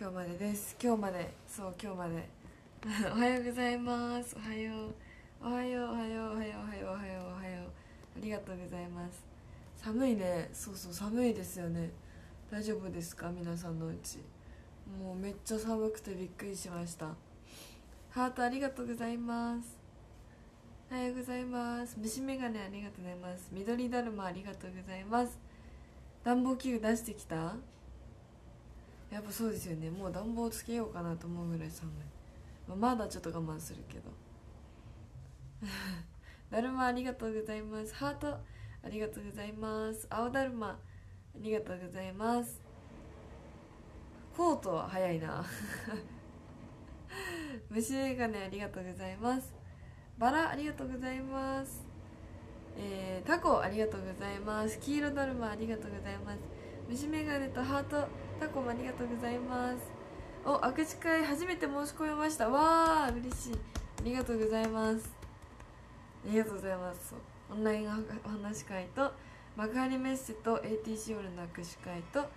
今日までです。今日まで。そう今日まで。おはようございます。おはよう。おはようおはようおはようおはようおはようおはよう。ありがとうございます。寒いね。そうそう寒いですよね。大丈夫ですか？皆さんのうち。もうめっちゃ寒くてびっくりしました。ハートありがとうございます。おはようございます。虫眼鏡ありがとうございます。緑だるまありがとうございます。暖房器具出してきた？やっぱそうですよね。もう暖房つけようかなと思うぐらい寒い、ま、だちょっと我慢するけど。だるまありがとうございます。ハートありがとうございます。青だるまありがとうございます。コートは早いな。虫眼鏡ありがとうございます。バラありがとうございます。えー、タコありがとうございます。黄色だるまありがとうございます。虫眼鏡とハートタコもありがとうございます。お握手会初めて申し込みました。わあ嬉しい。ありがとうございます。ありがとうございます。オンラインお話会と幕張メッセと ATC ホールの握手会と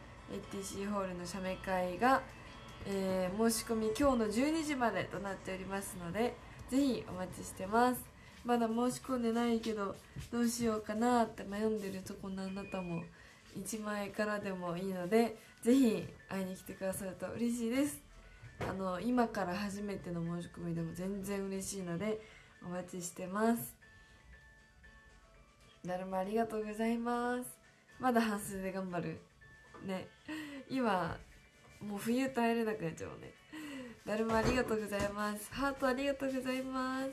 ATC ホールの写メ会が、えー、申し込み今日の12時までとなっておりますのでぜひお待ちしてます。まだ申し込んでないけどどうしようかなって悩んでるとこのあなたも1万円からでもいいのでぜひ会いに来てくださると嬉しいです。あの今から初めての申し込みでも全然嬉しいのでお待ちしてます。だるまありがとうございます。まだ半数で頑張る。ね。今もう冬耐えれなくなっちゃうね。だるまありがとうございます。ハートありがとうございます。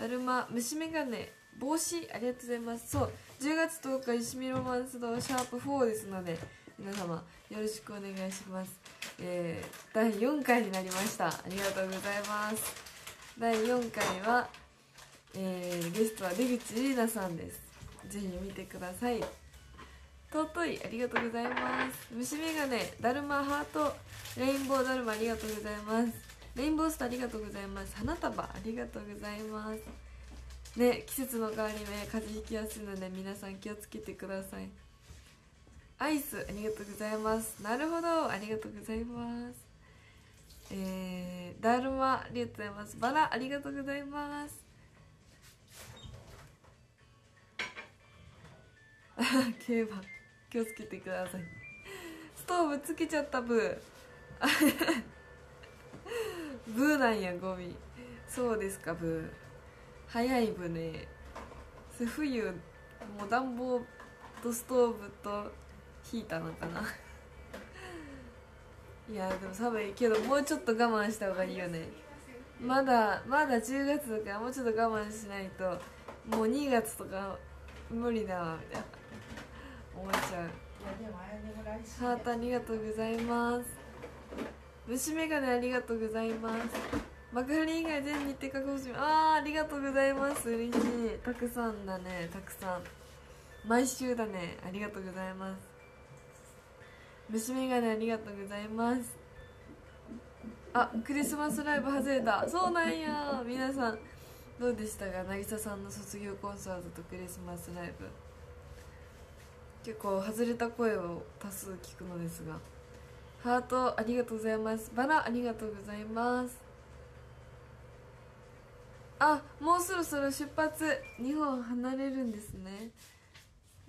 だるま虫眼鏡。帽子ありがとうございます。そう。10月10日石見ロマンス堂シャープ4ですので皆様よろしくお願いします。えー、第4回になりました。ありがとうございます。第4回はえー、ゲストは出口里奈さんです。ぜひ見てください。尊いありがとうございます。虫眼鏡だるまハートレインボーだるまありがとうございます。レインボーストありがとうございます。花束ありがとうございます。ね季節の変わり目風邪ひきやすいので皆さん気をつけてください。アイスありがとうございます。なるほどありがとうございます。えー、だるまありがとうございます。バラありがとうございます。競馬気をつけてください。ストーブつけちゃったブー。ブーなんやゴミ。そうですかブー。早いブね。冬もう暖房とストーブとヒーターなのかな。いやでも寒いけどもうちょっと我慢した方がいいよね。まだまだ10月だからもうちょっと我慢しないともう2月とか無理だわみたいな。思っちゃう。ハートありがとうございます。虫眼鏡ありがとうございます。幕張以外全日程確保しあーありがとうございます。嬉しい。たくさんだねたくさん。毎週だね。ありがとうございます虫眼鏡ありがとうございます。あクリスマスライブ外れた。そうなんや。皆さんどうでしたか？渚さんの卒業コンサートとクリスマスライブ。結構外れた声を多数聞くのですが。ハートありがとうございます。バラありがとうございます。あもうそろそろ出発。日本離れるんですね。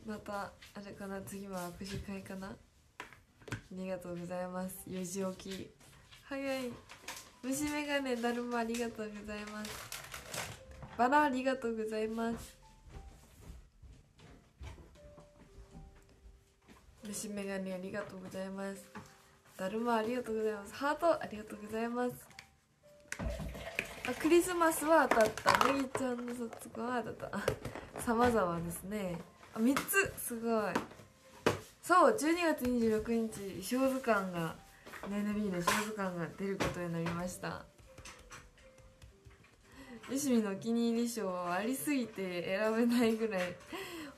またあれかな？次は握手会かな？りがとうございます。4時起き。早い。虫眼鏡だるまありがとうございます。バラありがとうございます。虫眼鏡ありがとうございます。だるまありがとうございます。ハートありがとうございます。あクリスマスは当たった。ネギちゃんの卒業は当たった。さまざまですね。あ3つ。すごい。そう12月26日ショー図鑑が NNB でショー図鑑が出ることになりました。吉見のお気に入り賞ありすぎて選べないぐらい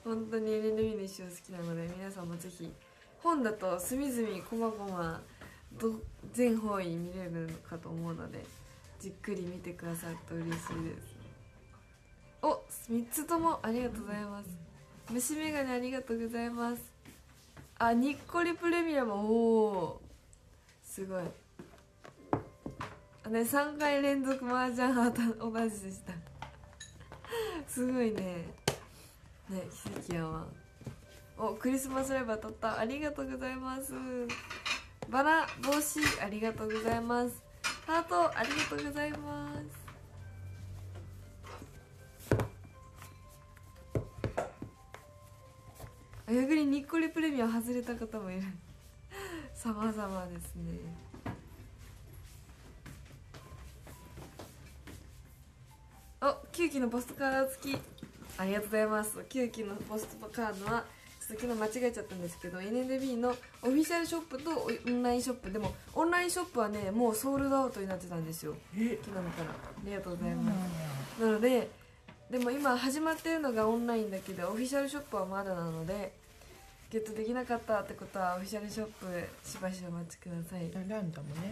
本当に NNB の賞好きなので皆さんもぜひ本だと隅々こまごま全方位見れるのかと思うのでじっくり見てくださると嬉しいです。お3つともありがとうございます。虫眼鏡ありがとうございます。あにっこりプレミアムおおすごい。あね3回連続麻雀ハート同じでした。すごいね。ね奇跡やわおクリスマスライブ当たった。ありがとうございます。バラ帽子ありがとうございます。ハートありがとうございます。逆ににっこりプレミアム外れた方もいる。様々ですね。お9期のポストカード付き。ありがとうございます。9期のポストカードはちょっと昨日間違えちゃったんですけど NNB のオフィシャルショップとオンラインショップ。でもオンラインショップはねもうソールドアウトになってたんですよ。昨日から。ありがとうございます。なのででも今始まってるのがオンラインだけでオフィシャルショップはまだなのでゲットできなかったってことはオフィシャルショップしばしお待ちください。ランダムね。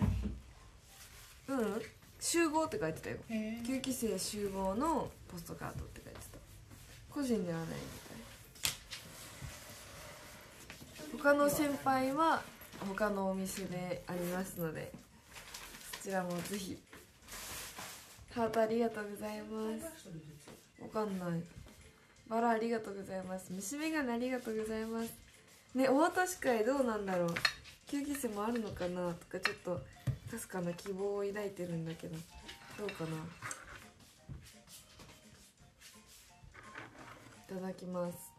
うん。集合って書いてたよ。へ9期生集合のポストカードって書いてた。個人ではないみたい。他の先輩は他のお店でありますのでそちらもぜひ。ハートありがとうございますわかんない。バラありがとうございます。虫眼鏡ありがとうございます。ねお渡し会どうなんだろう。休憩生もあるのかなとかちょっとかすかな希望を抱いてるんだけど。どうかな。いただきます。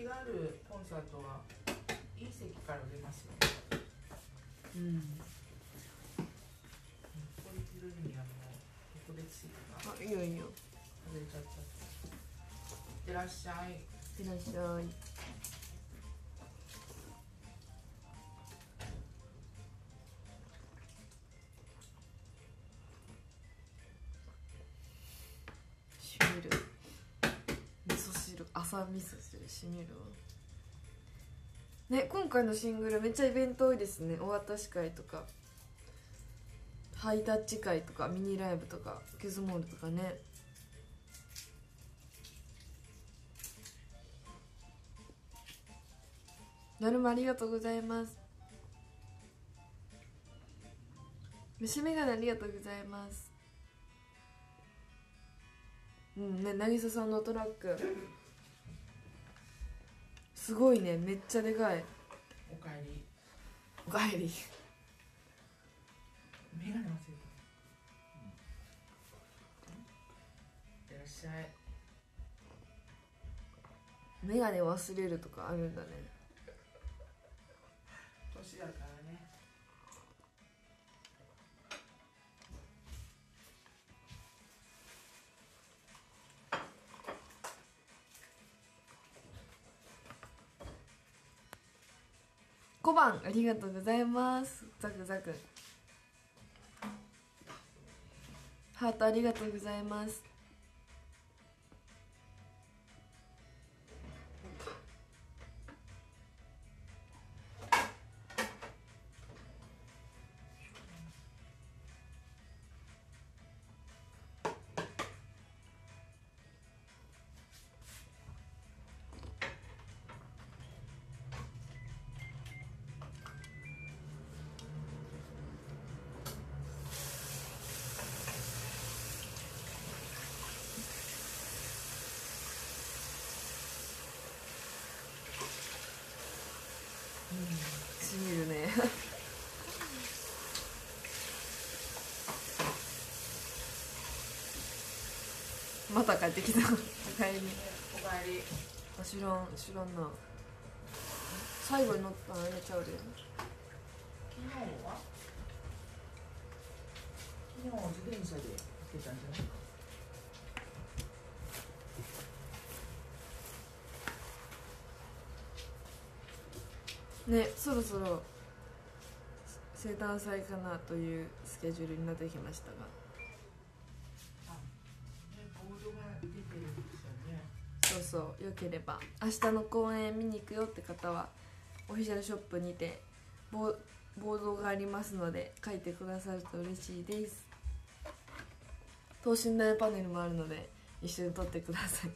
気があるコンサートはいい席から出ますよね。うん。ポリティルにあの特別席があいいよいいよ。外れちゃった。いってらっしゃい。いらっしゃい味噌汁しみるわ。ね今回のシングルめっちゃイベント多いですね。お渡し会とか。ハイタッチ会とかミニライブとかキュズモールとかね。なるまありがとうございます。虫眼鏡ありがとうございます。うんね渚さんのトラック。すごいね。めっちゃでかい。おかえり。おかえり。メガネ忘れたいらっしゃい眼鏡忘れるとかあるんだね。年だから小判ありがとうございます。ザクザク。ハートありがとうございます。また帰ってきた。おかえりおかえり。あ知らん知らんな最後に乗ったのあれちゃうで。昨日は？昨日自転車で行ってたんじゃないか。ねそろそろ生誕祭かなというスケジュールになってきましたがければ明日の公演見に行くよって方はオフィシャルショップにてボボードがありますので書いてくださると嬉しいです。等身大パネルもあるので一緒に撮ってください。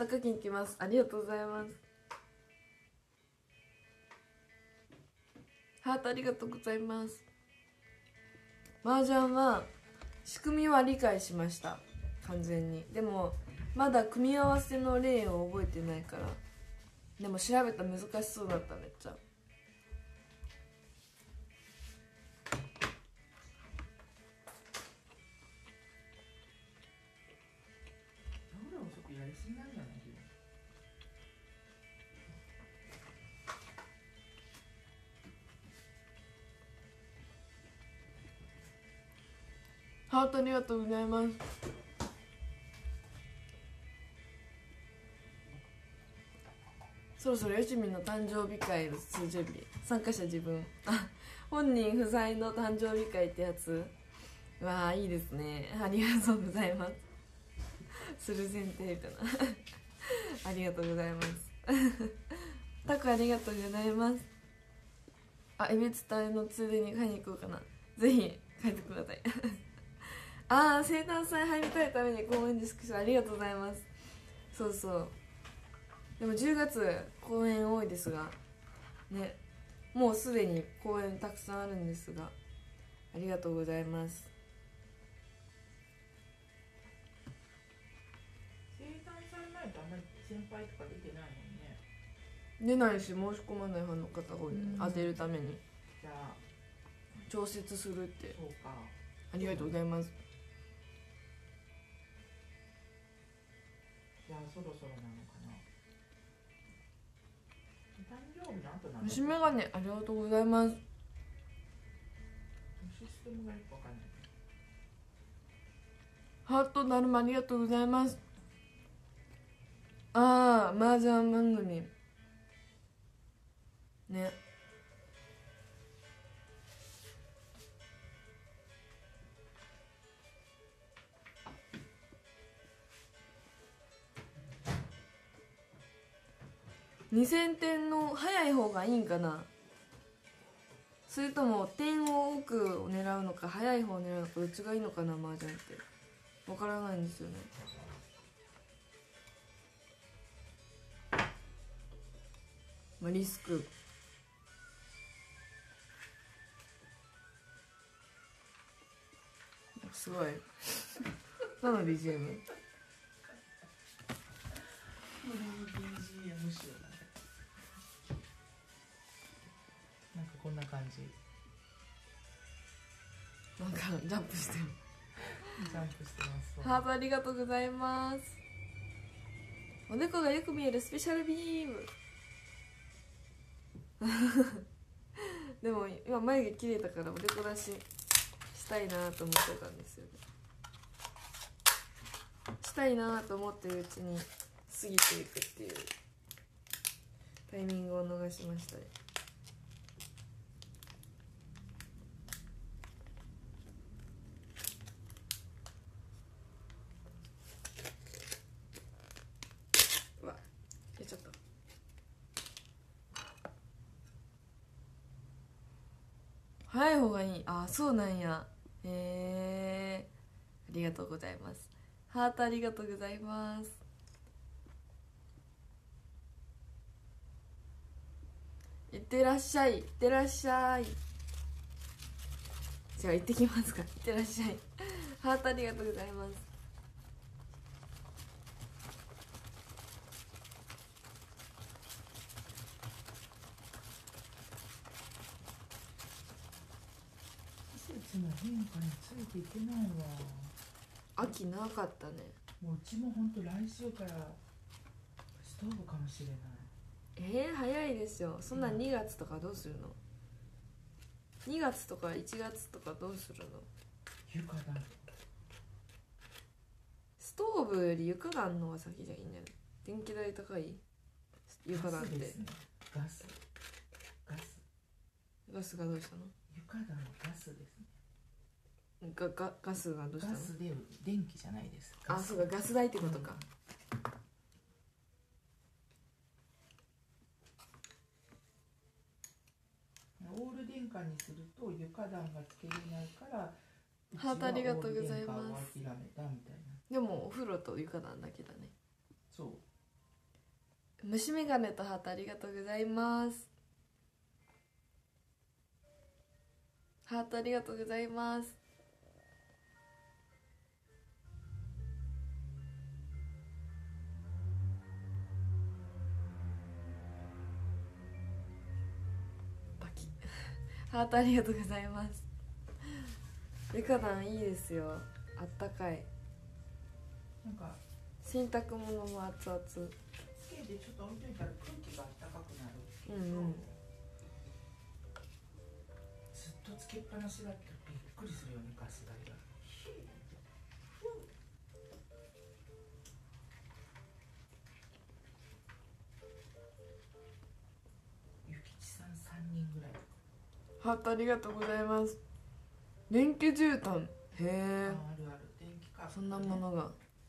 お明日課金行きます。ありがとうございます。ハートありがとうございます。麻雀は仕組みは理解しました。完全に。でもまだ組み合わせの例を覚えてないから。でも調べたら難しそうだっためっちゃ。遅くやりすぎなんじゃないハートありがとうございます。そろそろよしみの誕生日会の準備。参加者自分。あ 本人不在の誕生日会ってやつ。わあいいですね。ありがとうございます。する前提かな。ありがとうございます。タコありがとうございます。あえべつたのついでに買いに行こうかな。ぜひ書いてください。ああ生誕祭入りたいために公演ディスクションありがとうございます。そうそう。でも10月公演多いですがね。もうすでに公演たくさんあるんですがありがとうございます。生誕祭前とあんまり先輩とか出てないもんね。出ないし申し込まないファンの方が多い、うん。当てるために。じゃあ調節するって。そうか。ありがとうございます。じゃあそろそろなのかな。誕生日の後な虫眼鏡ありがとうございます。システムがよくわかんない。ハートだるまありがとうございますああ麻雀番組。ね。2000点の早い方がいいんかな？それとも点を多く狙うのか早い方を狙うのかどっちがいいのかな麻雀って。わからないんですよね。まあリスク。すごい。何の BGM? これ BGM 集なんかこんな感じ。なんかジャンプしてる。ジャンプしてます。ハートありがとうございます。おでこがよく見えるスペシャルビーム でも今眉毛切れたからおでこ出ししたいなと思ってたんですよね。したいなと思ってるうちに過ぎていくっていうタイミングを逃しましたねうわ出ちゃった早あそうなんや。へえありがとうございます。ハートありがとうございます。いってらっしゃい。いってらっしゃい。じゃあ行ってきますか。いってらっしゃい。ハートありがとうございます。変化についていけないわ。秋なかったね。もううちも本当来週からストーブかもしれない。えー、早いですよ。そんなうん。2月とかどうするの？2月とか1月とかどうするの？床暖ストーブより床暖の方が先じゃいいんじゃない電気代高い？床暖って。ね。ガス。ガス。ガスがどうしたの？床暖はガスですねガガガスがどうしたの？ガスで電気じゃないです。あそうかガス代ってことか、オール電化にすると床暖がつけれないからうちハートありがとうございますオール電化を諦めたみたいな。でもお風呂と床暖だけだね。そう。虫眼鏡とハートありがとうございます。ハートありがとうございますハートありがとうございます。床暖いいですよ。あったかい。なんか洗濯物も熱々。つけてちょっと置いといたら空気が暖かくなる。うんうん。ずっとつけっぱなしだったらびっくりするよねガス代がハートありがとうございます。電気絨毯。へえああるある。電気カーそんなものが。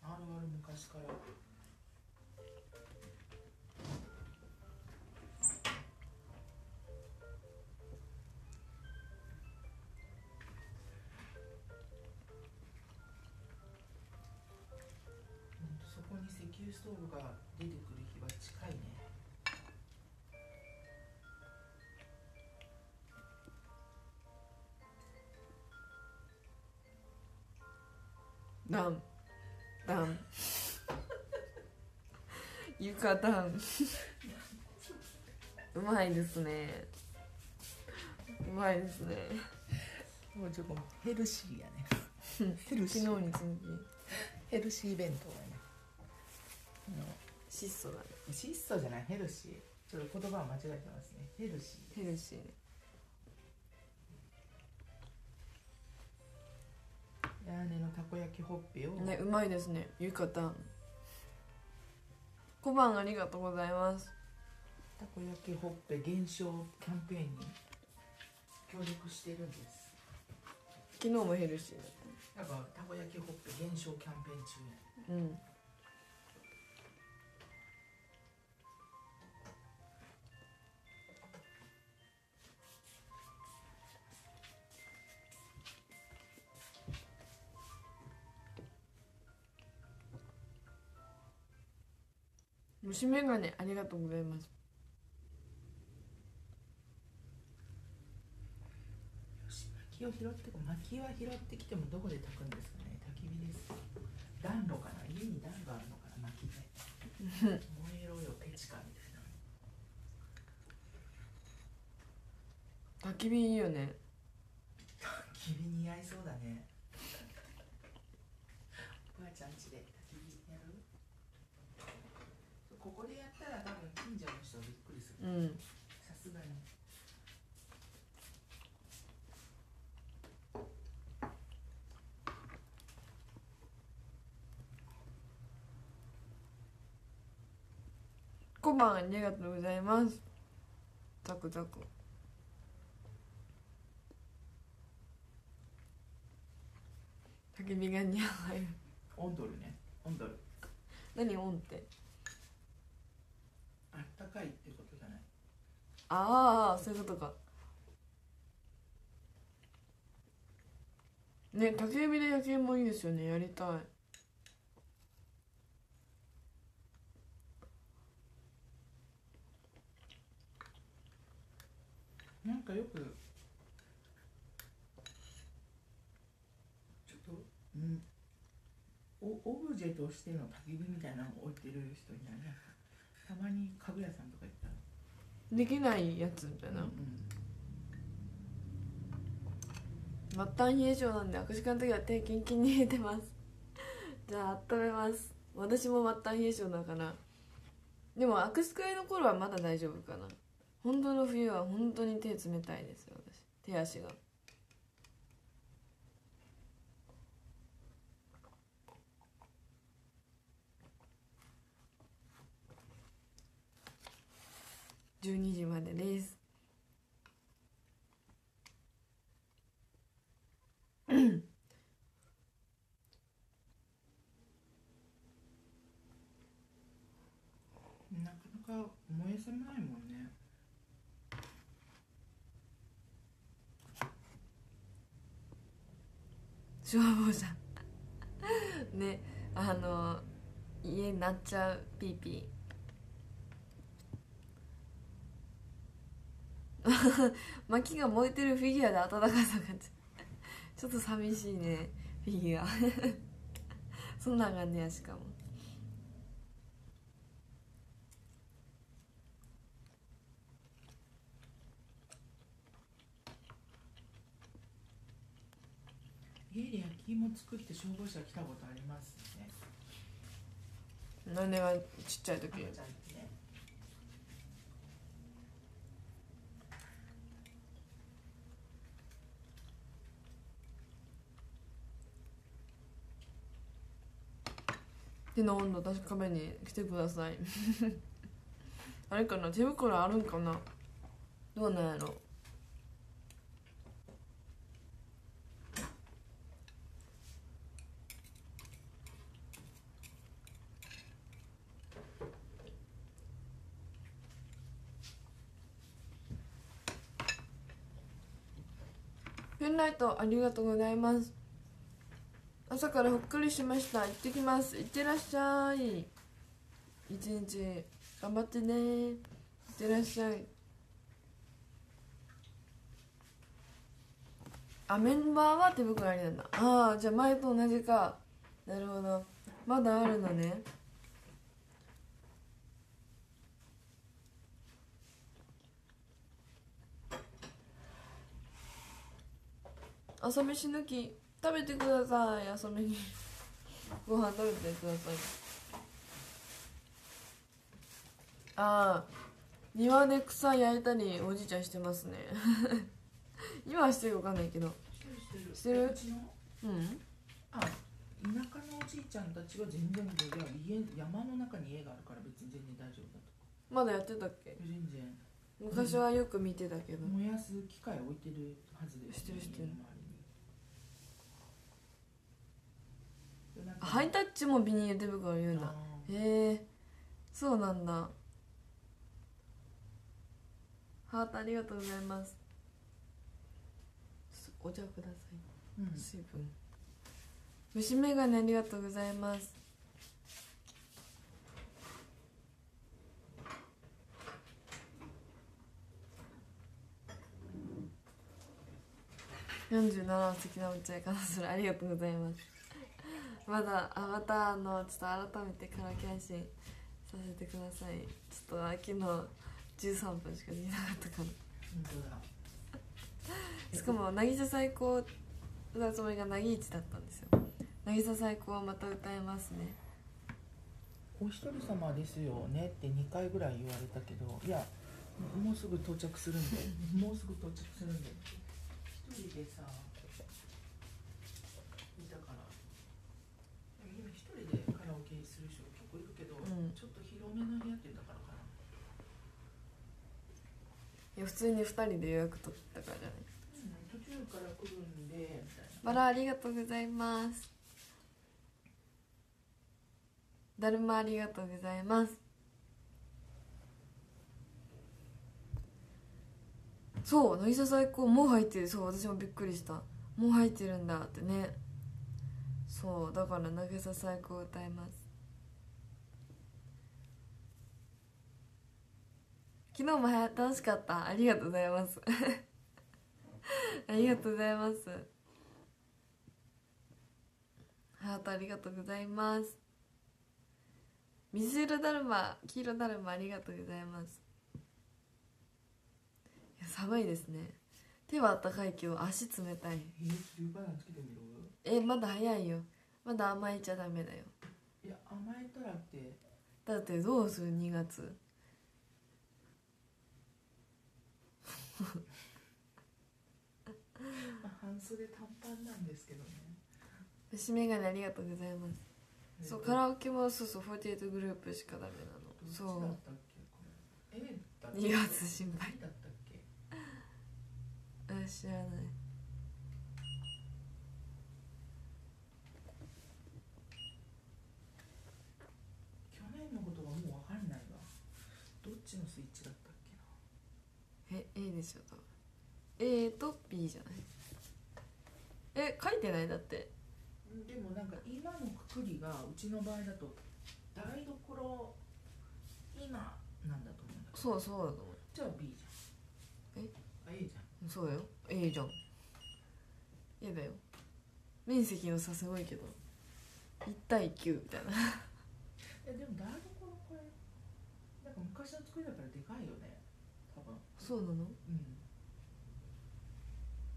あるある昔から。そこに石油ストーブが出てくる日は近いダン。ダン。床ダン。うまいですね。うまいですね。もうちょっとヘルシーやね。ヘル昨日に続き。ヘルシー弁当やね。質素だね。質素じゃない。ヘルシー。ちょっと言葉を間違えてますね。ヘルシーヘルシーね屋根のたこ焼きほっぺを、ねうまいですね。床ダン小判ありがとうございます。たこ焼きほっぺ減少キャンペーンに協力してるんです。昨日もヘルシーだっなんかたこ焼きほっぺ減少キャンペーン中うん虫眼鏡ありがとうございます。薪を拾ってこ薪は拾ってきてもどこで炊くんですかね。焚き火です。暖炉かな。家に暖炉あるのかな薪で。燃えろよペチカみたいな。焚き火いいよね。焚き火似合いそうだねおばあちゃん家で焚き火やるここでやったら多分近所の人びっくりするうん。さすがに。小判ありがとうございます。ザクザク。焚き火が似合うオンドルね。オンドル。何オンってあったかいってことじゃないああそういうことか。ね焚き火で焼き芋いいですよね。やりたい。なんかよくちょっとうん。おオブジェとしての焚き火みたいなのを置いてる人いない？なたまに家具屋さんとか行っできないやつみたいな、末端冷え性なんで握手会の時は手キンキンに冷えてます。じゃあ温めます。私も末端冷え性だから。でも握手会の頃はまだ大丈夫かな。本当の冬は本当に手冷たいですよ私。手足が。12時までです。なかなか燃えさないもんね。消防車ねあの家になっちゃうピーピー 薪が燃えてるフィギュアで暖かさがちょっと寂しいね。フィギュア。そんなんがんねやしかも。家で焼き芋作って消防車来たことありますね。何年はちっちゃい時赤ちゃんね手の温度確かめに来てください。あれかな？手袋あるんかな？どうなんやろ？ペンライトありがとうございます。朝からふっくりしました。行ってきます。行ってらっしゃい。一日頑張ってね。行ってらっしゃい。あメンバーは手袋ありなんだ。ああじゃあ前と同じか。なるほど。まだあるのね。朝飯抜き。食べてください。朝飯 ご飯食べてください。ああ庭で草焼いたりおじいちゃんしてますね。今はしてるか分かんないけど。してるうん。あ田舎のおじいちゃんたちは全然いや家山の中に家があるから別に全然大丈夫だと。まだやってたっけ？全然。昔はよく見てたけど。燃やす機械置いてるはずで。す、してるしてる家の周りにでなんかハイタッチもビニール手袋言うんだあへえそうなんだ。ハートありがとうございます。すお茶ください。ーうん。水分。虫眼鏡ありがとうございます。47の素敵なお茶いかなそれ。ありがとうございますまだあまたあのちょっと改めてカラオケ配信させてください。ちょっと昨日13分しかできなかったから。しかも「渚最高」歌うつもりが「なぎいち」だったんですよ「渚最高」をまた歌えますね。お一人様ですよねって2回ぐらい言われたけどいやもうすぐ到着するんで。もうすぐ到着するんで。一人でさいたからでも今一人でカラオケする人結構いるけど、んちょっと広めの部屋って言ったからかないや普通に2人で予約取ったからじゃないうん、途中から来るんでバラありがとうございます。だるまありがとうございます。そう渚最高もう入ってる。そう私もびっくりした。もう入ってるんだってね。そうだから渚最高歌います昨日もはや楽しかった。ありがとうございます。ありがとうございます。ハートありがとうございます。水色だるま黄色だるまありがとうございます。いや寒いですね。手はあったかいけど足冷たい。えー、10番つけてみるえまだ早いよ。まだ甘えちゃダメだよ。いや甘えたらって。だってどうする？2月まあ半袖短パンなんですけどね。虫眼鏡ありがとうございます。そうカラオケもそうそう48グループしかダメなの。どっちだそったっけ？これ。A だっうけ？2月心配。B だったっけ？あ知らない去年のことがもうわかんないわどっちのスイッチだったっけなえ A でしょ多分。A と B じゃない？え書いてない？だって。でもなんか今のくくりがうちの場合だと台所今なんだと思うんだけど。そうそうだと思じゃあ B じゃん。え？あ A じゃん。うそうだよ。A じゃん。嫌だよ。面積の差すごいけど。1対9みたいな。えでも台所これなんか昔の作りだからでかいよねそうなの？うん。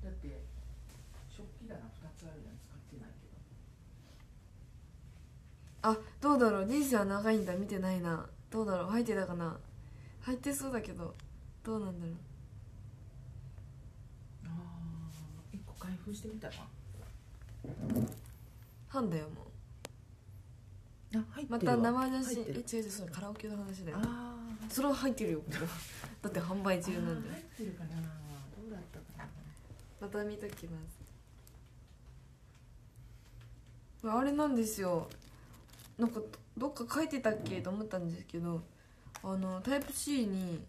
だって食器棚2つあるやん使ってないけど。あどうだろう？人生は長いんだ。見てないな。どうだろう？入ってたかな？入ってそうだけどどうなんだろう？ああ1個開封してみたら？半だよもうまた生写入真えってる。違う違うカラオケの話だよ。それは入ってるよ。だって販売中なんだよあー入ってるかな。どうだったかな。また見ときます。あれなんですよ。なんかどっか書いてたっけと思ったんですけどあのタイプ C に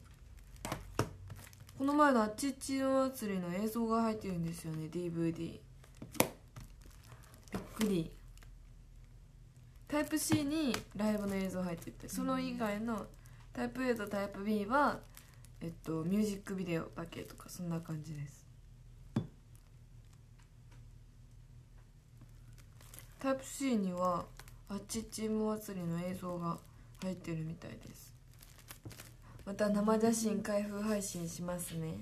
この前のあっちっちの祭りの映像が入ってるんですよね DVD びっくりタイプ C にライブの映像入っててその以外のタイプ A とタイプ B はえっとミュージックビデオだけとかそんな感じです。タイプ C にはあっちっちも祭りの映像が入ってるみたいです。また生写真開封配信しますね。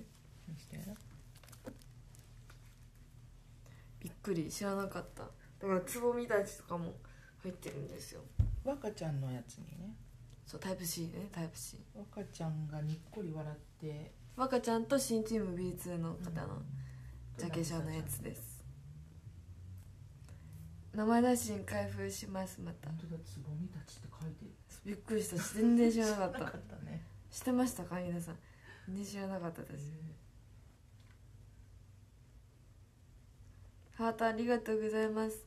びっくり。知らなかった。だからつぼみたちとかも入ってるんですよ。若ちゃんのやつにね。そうタイプ C ねタイプ C 若ちゃんがにっこり笑って。若ちゃんと新チーム B2 の方のジャケ写のやつです。生写真開封しますまた。本当だつぼみたちって書いてる。びっくりした。全然知らなかっなたかったね。知ってましたか？皆さん。全然知らなかったです。ハートありがとうございます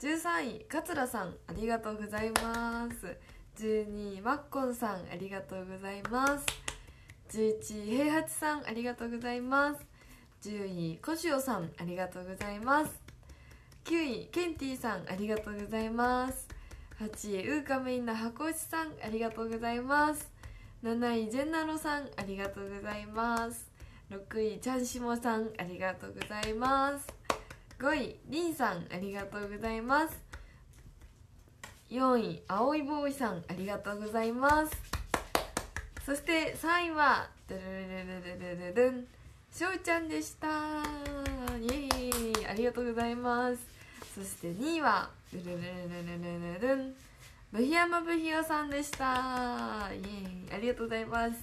13位桂さんありがとうございます。12位マッコンさんありがとうございます。11位平八さんありがとうございます。10位コシオさんありがとうございます。9位ケンティさんありがとうございます。8位ウーカメインの箱内さんありがとうございます。7位ジェンナロさんありがとうございます。6位チャンシモさんありがとうございます。5位リンさんありがとうございます。4位青いボーイさんありがとうございます。そして3位はドゥルルルルルルルルン。しょうちゃんでした。イエーイありがとうございます。そして2位はルルルルルルルルンブヒヤマブヒヨさんでした。イエーイありがとうございます。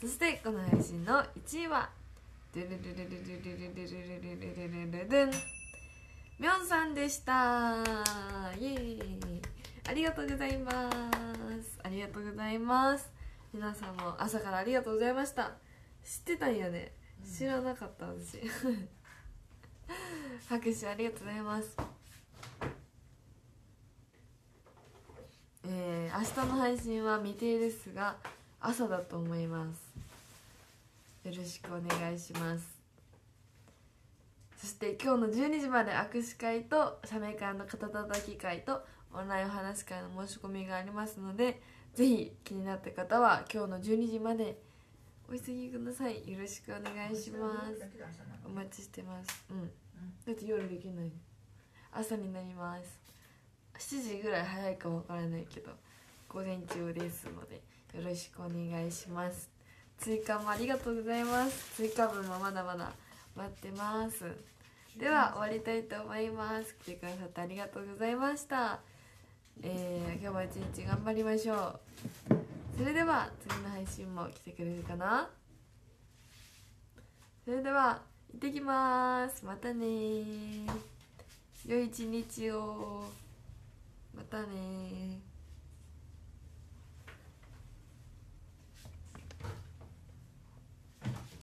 そしてこの配信の1位はドゥルルルルルルルルルルルルルルルルンミョンさんでした。イエーイ。ありがとうございます。ありがとうございます。皆さんも朝からありがとうございました。知ってたんやね。知らなかった私。拍手ありがとうございます。えー、明日の配信は未定ですが朝だと思います。よろしくお願いします。そして今日の12時まで握手会と社名会の肩たたき会とオンラインお話し会の申し込みがありますのでぜひ気になった方は今日の12時までお急ぎください。よろしくお願いします。お待ちしてます。うん。だって夜できない。朝になります。7時ぐらい早いかわからないけど午前中ですのでよろしくお願いします。追加もありがとうございます。追加分もまだまだ待ってます。では終わりたいと思います。来てくださってありがとうございました。えー、今日も一日頑張りましょう。それでは次の配信も来てくれるかな？それでは行ってきます。またねー。良い一日を。またね